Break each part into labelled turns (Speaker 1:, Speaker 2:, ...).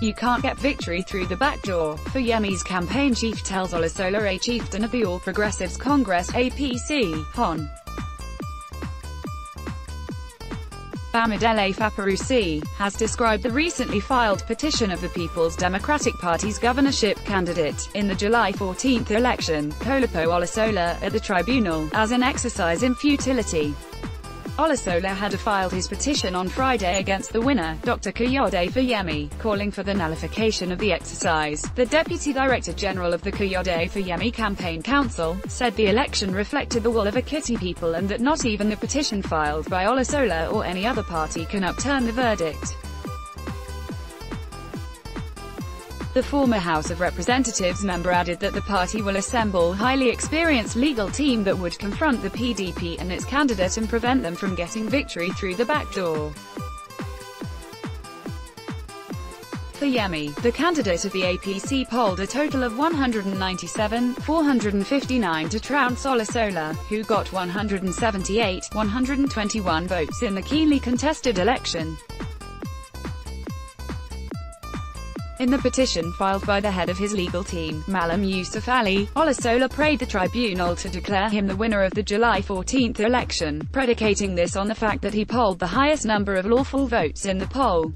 Speaker 1: You can't get victory through the back door. Fayemi's campaign chief tells Olusola a chieftain of the All Progressives Congress APC, Hon. Bamidele Faparusi, has described the recently filed petition of the People's Democratic Party's governorship candidate, in the July 14 election, Kolapo Olusola, at the tribunal, as an exercise in futility. Olusola had filed his petition on Friday against the winner, Dr. Kayode Fayemi, calling for the nullification of the exercise. The Deputy Director General of the Kayode Fayemi Campaign Council, said the election reflected the will of Ekiti people and that not even the petition filed by Olusola or any other party can upturn the verdict. The former House of Representatives member added that the party will assemble highly experienced legal team that would confront the PDP and its candidate and prevent them from getting victory through the back door. Fayemi, the candidate of the APC polled a total of 197, 459 to trounce Olusola, who got 178, 121 votes in the keenly contested election. In the petition filed by the head of his legal team, Malam Yusuf Ali, Olusola prayed the tribunal to declare him the winner of the July 14 election, predicating this on the fact that he polled the highest number of lawful votes in the poll.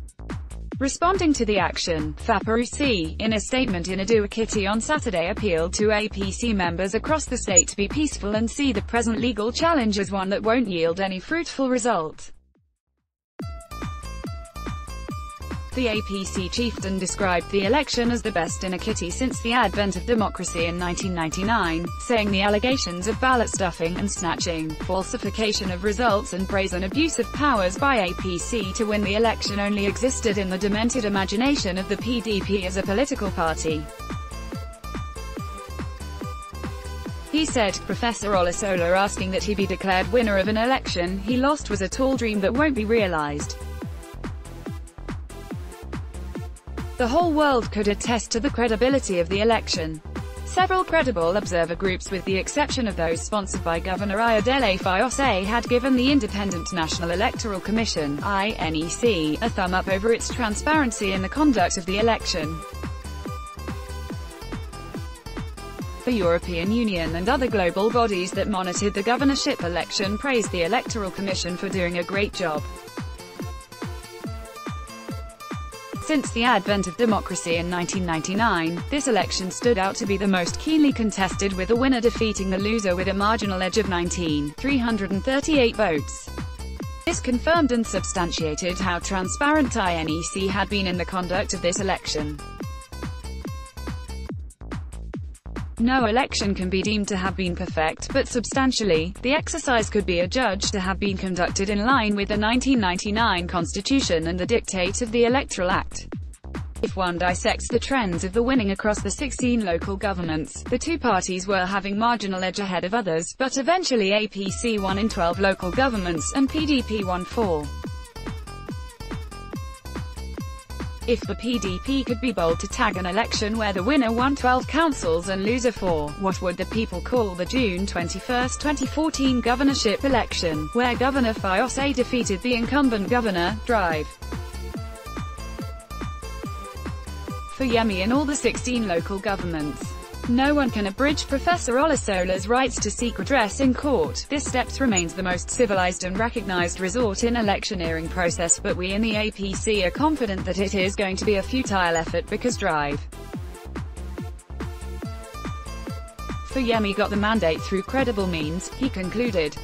Speaker 1: Responding to the action, Faparusi, in a statement in Ado-Ekiti on Saturday appealed to APC members across the state to be peaceful and see the present legal challenge as one that won't yield any fruitful result. The APC chieftain described the election as the best in Ekiti since the advent of democracy in 1999, saying the allegations of ballot stuffing and snatching, falsification of results and brazen abuse of powers by APC to win the election only existed in the demented imagination of the PDP as a political party. He said, Professor Olusola asking that he be declared winner of an election he lost was a tall dream that won't be realized. The whole world could attest to the credibility of the election. Several credible observer groups with the exception of those sponsored by Governor Ayodele Fayose had given the Independent National Electoral Commission INEC, a thumb up over its transparency in the conduct of the election. The European Union and other global bodies that monitored the governorship election praised the Electoral Commission for doing a great job. Since the advent of democracy in 1999, this election stood out to be the most keenly contested with the winner defeating the loser with a marginal edge of 19,338 votes. This confirmed and substantiated how transparent INEC had been in the conduct of this election. No election can be deemed to have been perfect, but substantially, the exercise could be adjudged to have been conducted in line with the 1999 Constitution and the dictate of the Electoral Act. If one dissects the trends of the winning across the 16 local governments, the two parties were having marginal edge ahead of others, but eventually APC won in 12 local governments, and PDP won 4. If the PDP could be bold to tag an election where the winner won 12 councils and loser 4, what would the people call the June 21, 2014 governorship election, where Governor Fayose defeated the incumbent governor, Drive? Fayemi in all the 16 local governments. No one can abridge Professor Olusola's rights to seek redress in court. This steps remains the most civilized and recognized resort in electioneering process but we in the APC are confident that it is going to be a futile effort because Drive. Fayemi got the mandate through credible means, he concluded.